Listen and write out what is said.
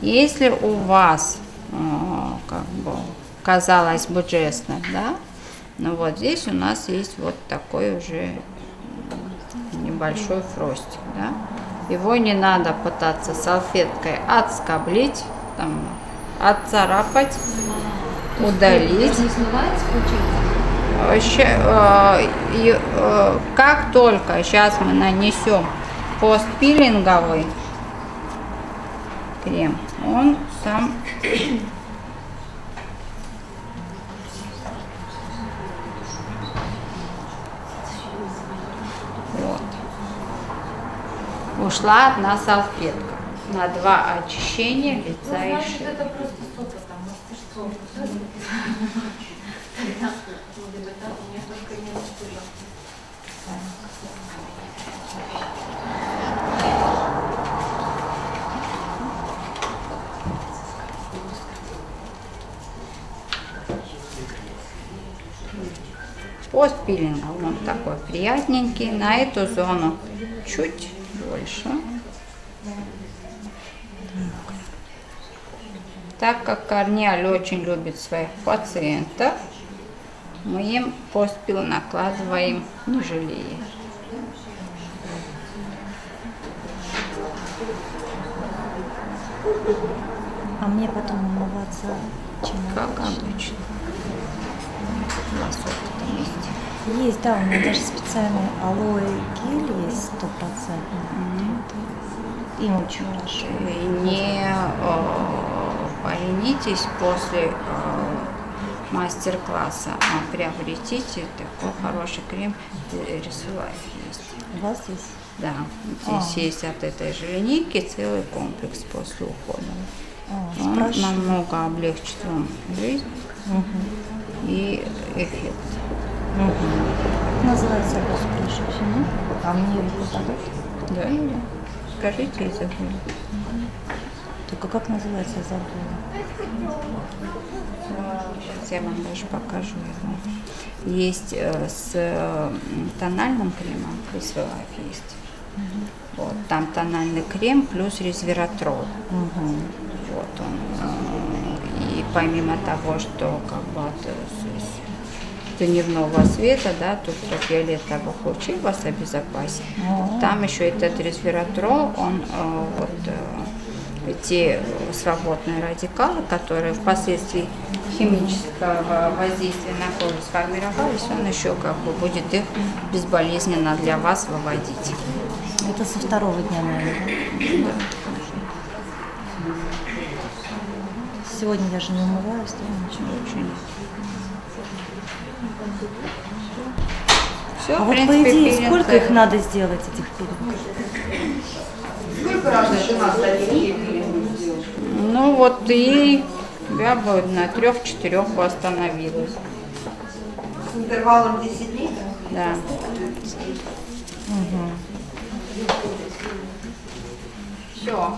Если у вас, э, как бы, казалось бы, джестно, да, ну вот здесь у нас есть вот такой уже небольшой фростик, да. Его не надо пытаться салфеткой отскоблить, там, отцарапать, удалить. Э, э, как только сейчас мы нанесем постпилинговый крем, он там вот. Ушла одна салфетка на два очищения лица и Значит, шеи. это просто с опытом, мастерством. У меня только не наступило. Постпилинг он такой приятненький. На эту зону чуть больше. Так как Корнеаль очень любит своих пациентов, мы им постпил накладываем не жалея. А мне потом умываться чем? Как обычно. У вас опыта есть. Есть, да, у меня даже специальный алоэ гель есть стопроцентный. Им очень хорошо. И не э, поленитесь после э, мастер-класса, а приобретите такой хороший крем Рисулайф есть. У вас здесь? Да, здесь есть от этой же линейки целый комплекс после ухода. А, Он спрашиваю. намного облегчит вам жизнь и эффект. Называется у вас спрашиваю? А мне его дадут? Да. Скажите, я забыла. Только как называется, я забыла. Сейчас я вам даже покажу его. Есть э, с э, тональным кремом, Life есть. Вот, там тональный крем плюс резвератрол. Вот он. И помимо того, что как бы от э, дневного света, да, тут фиолетовых лучей вас обезопасит. Там еще этот резвератрол, он э, вот э, те свободные радикалы, которые впоследствии химического воздействия на кожу сформировались, он еще как бы будет их безболезненно для вас выводить. Это со второго дня, наверное. да? Сегодня я же не умываюсь, да, ничего. Очень. Все, А вот по идее, сколько их надо сделать, этих пилинг? Ну вот и я бы на трех-четырех бы остановилась. С интервалом 10 дней? Да. Все.